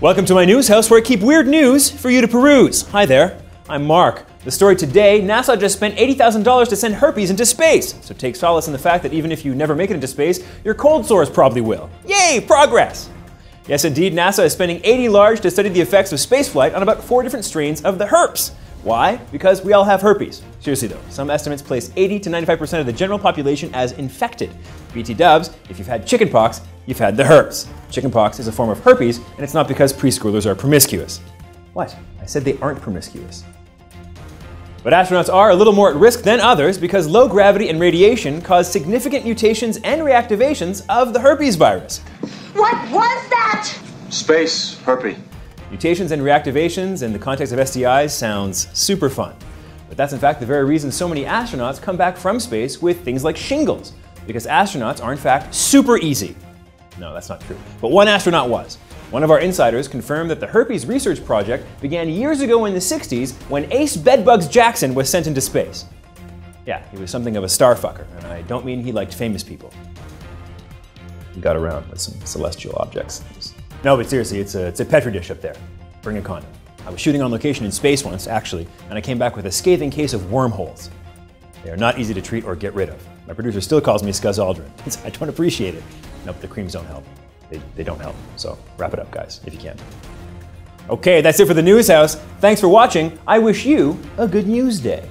Welcome to my news house where I keep weird news for you to peruse. Hi there, I'm Marc. The story today NASA just spent $80,000 to send herpes into space. So take solace in the fact that even if you never make it into space, your cold sores probably will. Yay, progress! Yes, indeed, NASA is spending 80 large to study the effects of spaceflight on about four different strains of the herps. Why? Because we all have herpes. Seriously though, some estimates place 80 to 95% of the general population as infected. BT dubs, if you've had chickenpox, you've had the herps. Chickenpox is a form of herpes, and it's not because preschoolers are promiscuous. What? I said they aren't promiscuous. But astronauts are a little more at risk than others because low gravity and radiation cause significant mutations and reactivations of the herpes virus. What was that? Space, herpes. Mutations and reactivations in the context of STIs sounds super fun. But that's in fact the very reason so many astronauts come back from space with things like shingles, because astronauts are in fact super easy. No, that's not true. But one astronaut was. One of our insiders confirmed that the herpes research project began years ago in the 60s when Ace Bedbugs Jackson was sent into space. Yeah, he was something of a starfucker, and I don't mean he liked famous people. He got around with some celestial objects. No, but seriously, it's a, it's a petri dish up there. Bring a condom. I was shooting on location in space once, actually, and I came back with a scathing case of wormholes. They are not easy to treat or get rid of. My producer still calls me Scuzz Aldrin. I don't appreciate it. Nope, the creams don't help. They, they don't help. So wrap it up, guys, if you can. Okay, that's it for the News House. Thanks for watching. I wish you a good news day.